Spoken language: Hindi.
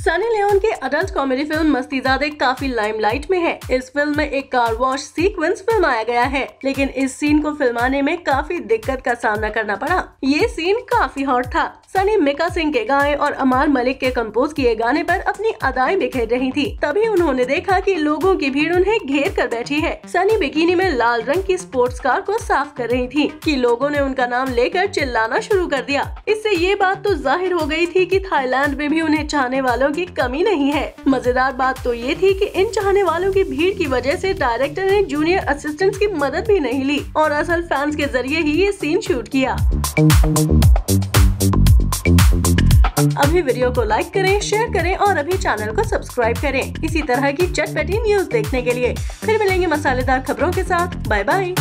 सनी लियोन की अडल्ट कॉमेडी फ़िल्म मस्तीजादे काफ़ी लाइमलाइट में है। इस फ़िल्म में एक कार वॉश सीक्वेंस फिल्माया गया है, लेकिन इस सीन को फिल्माने में काफ़ी दिक्कत का सामना करना पड़ा। ये सीन काफ़ी हॉट था। सनी मिका सिंह के गाए और अमार मलिक के कंपोज किए गाने पर अपनी अदाएँ बिखेर रही थी। तभी उन्होंने देखा कि लोगों की भीड़ उन्हें घेर कर बैठी है। सनी बिकिनी में लाल रंग की स्पोर्ट्स कार को साफ़ कर रही थी कि लोगों ने उनका नाम लेकर चिल्लाना शुरू कर दिया। इससे ये बात तो ज़ाहिर हो गई थी कि थाईलैंड में भी उन्हें चाहने वालों की कमी नहीं है। मज़ेदार बात तो ये थी कि इन चाहने वालों की भीड़ की वजह से डायरेक्टर ने जूनियर असिस्टेंट्स की मदद भी नहीं ली और असल फैंस के ज़रिए ही ये सीन शूट किया। अभी वीडियो को लाइक करें, शेयर करें और अभी चैनल को सब्सक्राइब करें। इसी तरह की चटपटी न्यूज़ देखने के लिए फिर मिलेंगे मसालेदार खबरों के साथ। Bye bye